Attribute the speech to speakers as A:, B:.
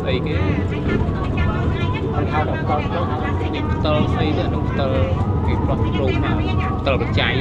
A: ស្អីគេហៅដល់ផ្ទាល់ផ្ទាល់ផ្ទាល់ស្អីទៅអានោះផ្ទាល់គេផ្លោះព្រោមមកផ្ទាល់បច្ច័យ